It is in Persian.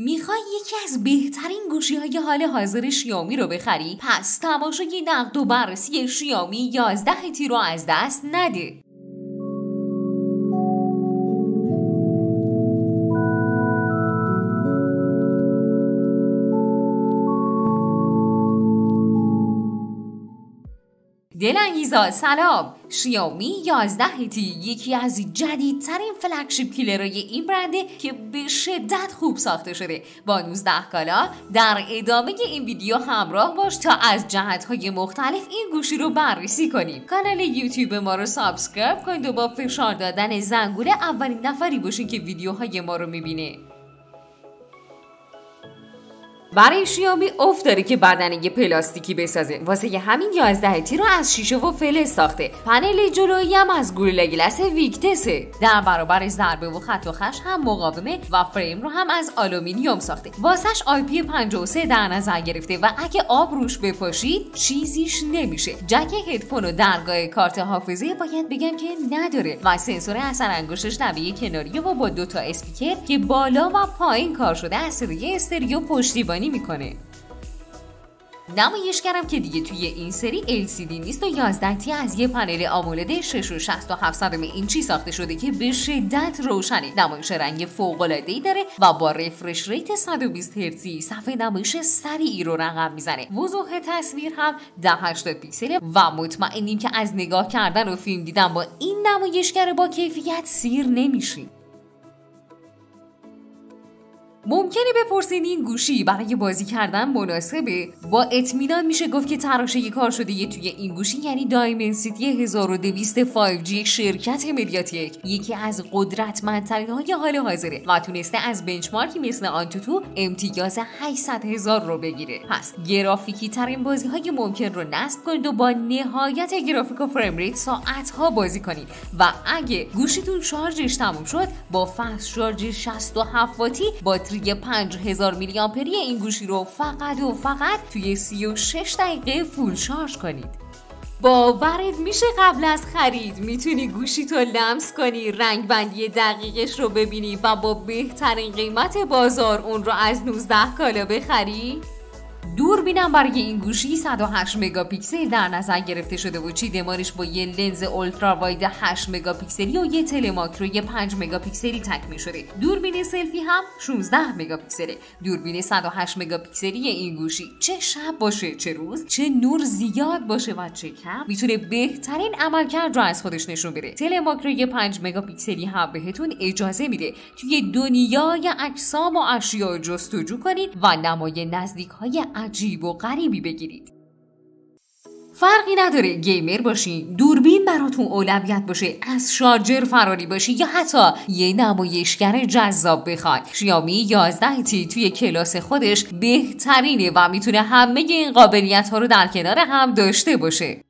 می‌خوای یکی از بهترین گوشی های حال حاضر شیائومی رو بخری؟ پس تماشای نقد و بررسی شیائومی 11T رو از دست نده. دلانگیزا سلام. شیائومی 11T یکی از جدیدترین flagship killer های این برنده که به شدت خوب ساخته شده. با 19 کالا در ادامه این ویدیو همراه باش تا از جهتهای مختلف این گوشی رو بررسی کنیم. کانال یوتیوب ما رو subscribe کنید و با فشار دادن زنگوله اولین نفری باشین که ویدیوهای ما رو می‌بینه. برای شیائومی افت داره که بدنه پلاستیکی بسازه. واسه همین 11T رو از شیشه و فلز ساخته. پنل جلویی هم از Gorilla Glass Victus ه. در برابر ضربه و خط و خش هم مقاومه و فریم رو هم از آلومینیوم ساخته. واسش IP 53 در نظر گرفته و اگه آب روش بپاشید چیزیش نمیشه. جک هدفون و درگاه کارت حافظه باید بگم که نداره و سنسور اثر انگشتش لبه کناری و با دو تا اسپیکر که بالا و پایین کار شده از صدای استریو پشتیبانی می‌کنه. نمایشگرم که دیگه توی این سری LCD نیست و 11T از یه پنل AMOLED 6 و 67 اینچی ساخته شده که به شدت روشنه. نمایش رنگ فوق العاده ای داره و با refresh rate 120 هرتزی صفحه نمایش سریعی رو رقم می‌زنه. وضوح تصویر هم 1080 پیکسل و مطمئنیم که از نگاه کردن و فیلم دیدن با این نمایشگر با کیفیت سیر نمیشیم. ممکنه بپرسین این گوشی برای بازی کردن مناسبه؟ با اطمینان میشه گفت که تراشه کار شده توی این گوشی یعنی Dimensity 1200 5G شرکت مدیاتک یکی از قدرتمندترین های حال حاضره و تونسته از benchmark ی مثل AnTuTu امتیاز 800 هزار رو بگیره. پس گرافیکی ترین بازی های ممکن رو نصب کنید و با نهایت گرافیک و frame rate ساعت ها بازی کنید. و اگه گوشیتون شارژش تموم شد با fast charge 67 واتی باتری باتری 5000 میلی آمپری این گوشی رو فقط و فقط توی 36 دقیقه full charge کنید باورت میشه قبل از خرید می‌تونی گوشی تو لمس کنی رنگ بندی دقیقش رو ببینی و با بهترین قیمت بازار اون رو از 19 کالا بخری؟ دوربینم برای این گوشی 108 مگاپیکسل در نظر گرفته شده و چیدمانش با یه لنز ultra wide 8 مگاپیکسلی و یه telemacro ی 5 مگاپیکسلی تکمیل شده. دوربین سلفی هم 16 مگاپیکسله. دوربین 108 مگاپیکسلی این گوشی چه شب باشه چه روز چه نور زیاد باشه و چه کم می‌تونه بهترین عملکرد رو از خودش نشون بده. telemacro ی 5 مگاپیکسلی هم بهتون اجازه میده. توی دنیای اجسام و اشیاء جستجو کنید و نمای نزدیک های عجیب و غریبی بگیرید. فرقی نداره گیمر باشین دوربین براتون اولویت باشه از شارجر فراری باشی یا حتی یه نمایشگر جذاب بخواد شیامی 11 تی توی کلاس خودش بهترینه و می‌تونه همه این قابلیت ها رو در کنار هم داشته باشه.